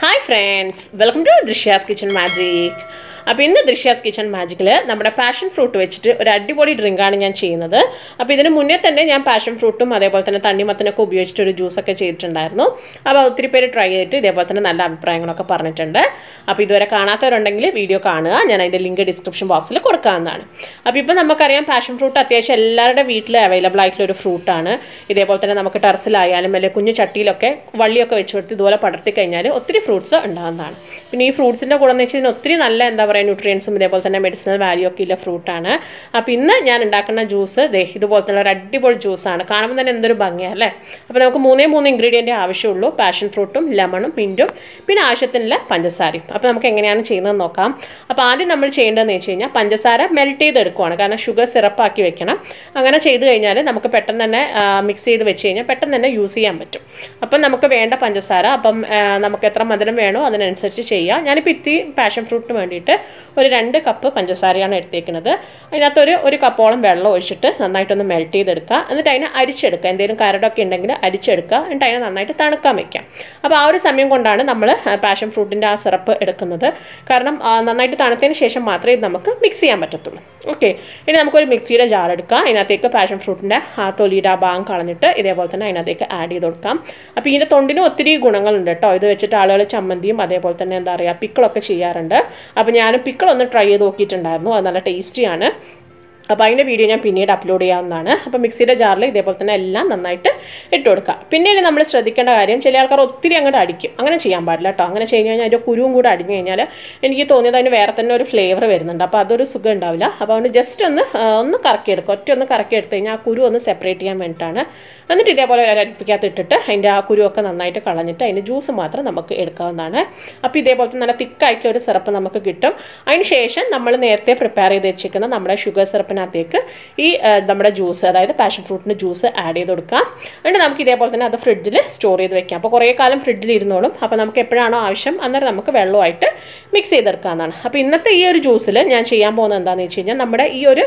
Hi friends, welcome to Drishya's Kitchen Magic. അപ്പോൾ ഇന്ന് Drishya's kitchen മാജിക്കിൽ നമ്മുടെ പാഷൻ ഫ്രൂട്ട് വെച്ചിട്ട് ഒരു അടിപൊളി ഡ്രിങ്കാണ് ഞാൻ ചെയ്യുന്നത്. അപ്പോൾ ഇതിന് മുന്നേ തന്നെ ഞാൻ പാഷൻ ഫ്രൂട്ടും അതേപോലെ തന്നെ തണ്ണിമത്തനൊക്കെ ഉപയോഗിച്ചിട്ട് ഒരു ജ്യൂസൊക്കെ ചെയ്തിട്ടുണ്ടായിരുന്നു. അപ്പോൾ ഒത്തിരി പേര് ട്രൈ ചെയ്തിട്ട് ഇതേപോലെ തന്നെ നല്ല അഭിപ്രായങ്ങളൊക്കെ പറഞ്ഞിട്ടുണ്ട്. അപ്പോൾ ഇതുവരെ കാണാത്തവരുണ്ടെങ്കിൽ വീഡിയോ കാണുക. ഞാൻ അതിന്റെ ലിങ്ക് ഡിസ്ക്രിപ്ഷൻ ബോക്സിൽ കൊടുക്കാവുന്നതാണ്. അപ്പോൾ ഇപ്പോൾ നമുക്കറിയാം പാഷൻ ഫ്രൂട്ട് അത്യാവശ്യം എല്ലാവരുടെ വീട്ടിൽ അവൈലബിൾ ആയിട്ടുള്ള ഒരു ഫ്രൂട്ടാണ് ഇതേപോലെ തന്നെ നമുക്ക് ടെറസിലായാലും അല്ലെങ്കിൽ കുഞ്ഞു ചട്ടിയിലൊക്കെ വള്ളിയൊക്കെ വെച്ച് കൊടുത്ത് ഇതുപോലെ പടർത്തി കഴിഞ്ഞാൽ ഒത്തിരി ഫ്രൂട്ട്സ് ഉണ്ടാകുന്നതാണ് പിന്നെ ഈ ഫ്രൂട്ട്സിന്റെ കൂടെ എന്ന് വെച്ചാൽ ഒത്തിരി നല്ല എന്താ പറയുക ന്യൂട്രിയൻസും ഇതേപോലെ തന്നെ മെഡിസിനൽ വാല്യൂ ഒക്കെ ഉള്ള ഫ്രൂട്ടാണ് അപ്പോൾ ഇന്ന് ഞാൻ ഉണ്ടാക്കുന്ന ജ്യൂസ് ദേ ഇതുപോലത്തെ ഒരു അടിപൊളി ജ്യൂസാണ് കാണുമ്പോൾ തന്നെ എന്തൊരു ഭംഗിയാണ് അല്ലേ? അപ്പോൾ നമുക്ക് മൂന്നേ മൂന്ന് ഇൻഗ്രീഡിയന്റേ ആവശ്യമുള്ളൂ. പാഷൻ ഫ്രൂട്ടും ലെമണും മിന്റും പിന്നെ ആവശ്യത്തിനുള്ള പഞ്ചസാരയും. അപ്പോൾ നമുക്ക് എങ്ങനെയാണ് ചെയ്യുന്നത് നോക്കാം. അപ്പോൾ ആദ്യം നമ്മൾ ചെയ്യേണ്ടതെന്ന് വെച്ച് കഴിഞ്ഞാൽ പഞ്ചസാര മെൽറ്റ് ചെയ്തെടുക്കുവാണ്. കാരണം ഷുഗർ സിറപ്പാക്കി വെക്കണം. അങ്ങനെ ചെയ്ത് കഴിഞ്ഞാൽ നമുക്ക് പെട്ടെന്ന് തന്നെ മിക്സ് ചെയ്ത് വെച്ച് കഴിഞ്ഞാൽ പെട്ടെന്ന് തന്നെ യൂസ് ചെയ്യാൻ പറ്റും. അപ്പം നമുക്ക് വേണ്ട പഞ്ചസാര അപ്പം നമുക്ക് എത്ര മധുരം വേണോ അതിനനുസരിച്ച് ചെയ്യാം. ഞാനിപ്പോൾ ഇത്തിരി പാഷൻ ഫ്രൂട്ടിന് വേണ്ടിയിട്ട് ഒരു രണ്ട് കപ്പ് പഞ്ചസാരയാണ് എടുത്തേക്കുന്നത്. അതിനകത്തൊരു ഒരു കപ്പോളം വെള്ളം ഒഴിച്ചിട്ട് നന്നായിട്ടൊന്ന് മെൽറ്റ് ചെയ്തെടുക്കുക. എന്നിട്ട് അതിനെ അരിച്ചെടുക്കുക. എന്തെങ്കിലും കരടൊക്കെ ഉണ്ടെങ്കിൽ അരിച്ചെടുക്കുക. എന്നിട്ട് അതിനെ നന്നായിട്ട് തണുക്കാൻ വെക്കാം അപ്പോൾ ആ ഒരു സമയം കൊണ്ടാണ് നമ്മൾ പാഷൻ ഫ്രൂട്ടിന്റെ ആ സിറപ്പ് എടുക്കുന്നത്. കാരണം നന്നായിട്ട് തണുത്തതിന് ശേഷം മാത്രമേ ഇത് നമുക്ക് മിക്സ് ചെയ്യാൻ പറ്റത്തുള്ളൂ. ഓക്കെ ഇനി നമുക്കൊരു മിക്സിയുടെ ജാർ എടുക്കാം. അതിനകത്തേക്ക് പാഷൻ ഫ്രൂട്ടിന്റെ ആ തൊലിയുടെ ആ ഭാഗം കളഞ്ഞിട്ട് ഇതേപോലെ തന്നെ അതിനകത്തേക്ക് ആഡ് ചെയ്ത് കൊടുക്കാം. അപ്പോൾ ഇതിന്റെ തൊണ്ടിന് ഒത്തിരി ഗുണങ്ങളുണ്ട് കേട്ടോ. ഇത് വെച്ചിട്ട് ആളുകൾ ചമ്മന്തിയും അതേപോലെ തന്നെ എന്താ പറയുക പിക്കിളൊക്കെ ചെയ്യാറുണ്ട്. അപ്പോൾ ഞാൻ പിക്കിൾ ഒന്ന് ട്രൈ ചെയ്ത് നോക്കിയിട്ടുണ്ടായിരുന്നു. അത് നല്ല ടേസ്റ്റിയാണ് അപ്പോൾ അതിന്റെ വീഡിയോ ഞാൻ പിന്നീട് അപ്ലോഡ് ചെയ്യാവുന്നതാണ്. അപ്പോൾ മിക്സിയുടെ ജാറിൽ ഇതേപോലെ തന്നെ എല്ലാം നന്നായിട്ട് ഇട്ട് കൊടുക്കുക. പിന്നെ നമ്മൾ ശ്രദ്ധിക്കേണ്ട കാര്യം ചില ആൾക്കാർ ഒത്തിരി അങ്ങോട്ട് അടിക്കും. അങ്ങനെ ചെയ്യാൻ പാടില്ല കേട്ടോ അങ്ങനെ ചെയ്ത് കഴിഞ്ഞാൽ അതിന്റെ കുരുവും കൂടെ അടിഞ്ഞു കഴിഞ്ഞാൽ എനിക്ക് തോന്നിയത് അതിന് വേറെ തന്നെ ഒരു ഫ്ലേവർ വരുന്നുണ്ട്. അപ്പോൾ അതൊരു സുഖം ഉണ്ടാവില്ല. അപ്പോൾ അതുകൊണ്ട് ജസ്റ്റ് ഒന്ന് ഒന്ന് കറക്കിയെടുക്കുക ഒറ്റ ഒന്ന് കറക്കി എടുത്തു കഴിഞ്ഞാൽ ആ കുരു ഒന്ന് സെപ്പറേറ്റ് ചെയ്യാൻ വേണ്ടിയിട്ടാണ് എന്നിട്ട് ഇതേപോലെ അരിപ്പിക്കകത്ത് ഇട്ടിട്ട് അതിന്റെ ആ കുരുവൊക്കെ നന്നായിട്ട് കളഞ്ഞിട്ട് അതിന്റെ ജ്യൂസ് മാത്രം നമുക്ക് എടുക്കാവുന്നതാണ്. അപ്പോൾ ഇതേപോലത്തെ നല്ല തിക്കായിട്ടുള്ള ഒരു സിറപ്പ് നമുക്ക് കിട്ടും. അതിന് ശേഷം നമ്മൾ നേരത്തെ പ്രിപ്പയർ ചെയ്ത് വെച്ചിരിക്കുന്ന നമ്മുടെ ഷുഗർ സിറപ്പിനകത്തേക്ക് ഈ നമ്മുടെ ജ്യൂസ് അതായത് പാഷൻ ഫ്രൂട്ടിന്റെ ജ്യൂസ് ആഡ് ചെയ്ത് കൊടുക്കാം. എന്നിട്ട് നമുക്ക് ഇതേപോലെ തന്നെ അത് ഫ്രിഡ്ജിൽ സ്റ്റോർ ചെയ്ത് വെക്കാം. അപ്പോൾ കുറേ കാലം ഫ്രിഡ്ജിൽ ഇരുന്നോളും. അപ്പോൾ നമുക്ക് എപ്പോഴാണോ ആവശ്യം അന്നേരം നമുക്ക് വെള്ളമായിട്ട് മിക്സ് ചെയ്തെടുക്കാവുന്നതാണ്. അപ്പോൾ ഇന്നത്തെ ഈ ഒരു ജ്യൂസിൽ ഞാൻ ചെയ്യാൻ പോകുന്നത് എന്താണെന്ന് വെച്ച് കഴിഞ്ഞാൽ നമ്മുടെ ഈ ഒരു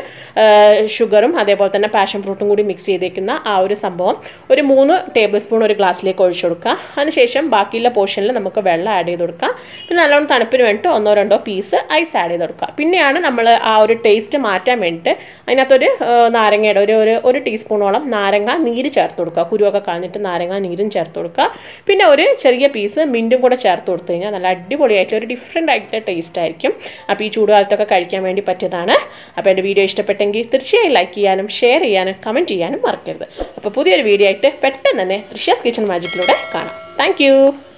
ഷുഗറും അതേപോലെ തന്നെ പാഷൻ ഫ്രൂട്ടും കൂടി മിക്സ് ചെയ്തേക്കുന്ന ആ ഒരു സംഭവം ഒരു മൂന്ന് ടേബിൾ സ്പൂൺ ഒരു ഗ്ലാസ്സിലേക്ക് ഒഴിച്ചു കൊടുക്കുക. അതിനുശേഷം ബാക്കിയുള്ള പോർഷനിൽ നമുക്ക് വെള്ളം ആഡ് ചെയ്ത് കൊടുക്കാം പിന്നെ നല്ലോണം തണുപ്പിന് വേണ്ടിയിട്ട് ഒന്നോ രണ്ടോ പീസ് ഐസ് ആഡ് ചെയ്ത് കൊടുക്കുക. പിന്നെയാണ് നമ്മൾ ആ ഒരു ടേസ്റ്റ് മാറ്റാൻ വേണ്ടിയിട്ട് അതിനകത്തൊരു നാരങ്ങയുടെ ഒരു ഒരു ഒരു ടീസ്പൂണോളം നാരങ്ങ നീര് ചേർത്ത് കൊടുക്കുക. കുരുവൊക്കെ കളഞ്ഞിട്ട് നാരങ്ങ നീരും ചേർത്ത് കൊടുക്കുക. പിന്നെ ഒരു ചെറിയ പീസ് മിന്റും കൂടെ ചേർത്ത് കൊടുത്തു കഴിഞ്ഞാൽ നല്ല അടിപൊളിയായിട്ടുള്ള ഒരു ഡിഫറെന്റ് ആയിട്ടുള്ള ടേസ്റ്റ് ആയിരിക്കും. അപ്പോൾ ഈ ചൂടുകാലത്തൊക്കെ കഴിക്കാൻ വേണ്ടി പറ്റിയതാണ്. അപ്പോൾ എന്റെ വീഡിയോ ഇഷ്ടപ്പെട്ടെങ്കിൽ തീർച്ചയായും ലൈക്ക് ചെയ്യാനും ഷെയർ ചെയ്യാനും കമന്റ് ചെയ്യാനും മറക്കരുത്. അപ്പോൾ പുതിയൊരു വീഡിയോ ആയിട്ട് പെട്ടെന്ന് തന്നെ ദൃശ്യാസ് കിച്ചൺ മാജിക്കിലൂടെ കാണാം. താങ്ക്